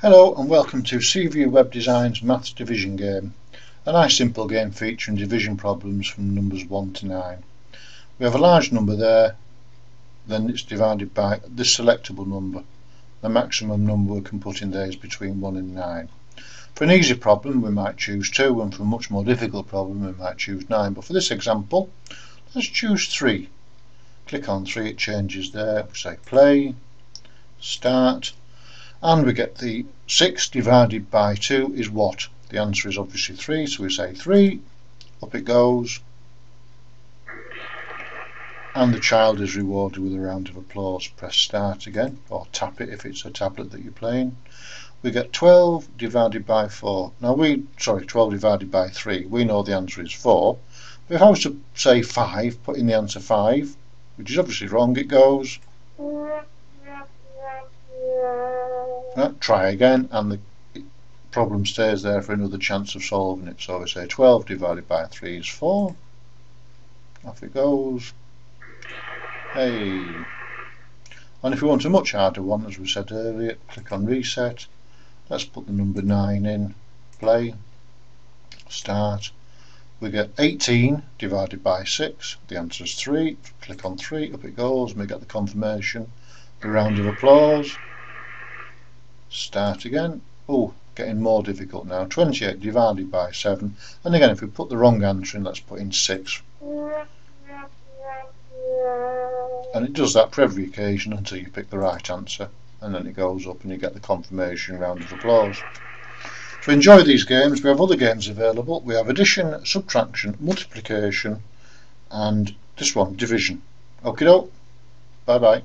Hello and welcome to Seeview Web Design's Maths Division game, a nice simple game featuring division problems from numbers 1 to 9. We have a large number there, then it's divided by this selectable number. The maximum number we can put in there is between 1 and 9. For an easy problem we might choose 2 and for a much more difficult problem we might choose 9 but for this example let's choose 3. Click on 3 it changes there, we say play, start and we get the 6 divided by 2 is what? The answer is obviously 3, so we say 3, up it goes, and the child is rewarded with a round of applause. Press start again, or tap it if it's a tablet that you're playing. We get 12 divided by 4. Now we, sorry, 12 divided by 3, we know the answer is 4. But if I was to say 5, put in the answer 5, which is obviously wrong, it goes uh, try again and the problem stays there for another chance of solving it. So we say 12 divided by 3 is 4 off it goes. Hey. And if we want a much harder one as we said earlier click on reset. Let's put the number 9 in. Play. Start. We get 18 divided by 6 the answer is 3 click on 3 up it goes. And we get the confirmation. The round of applause start again. Oh getting more difficult now. 28 divided by 7 and again if we put the wrong answer in let's put in 6 and it does that for every occasion until you pick the right answer. And then it goes up and you get the confirmation round of applause. To enjoy these games we have other games available. We have addition subtraction multiplication and this one division. Okay bye bye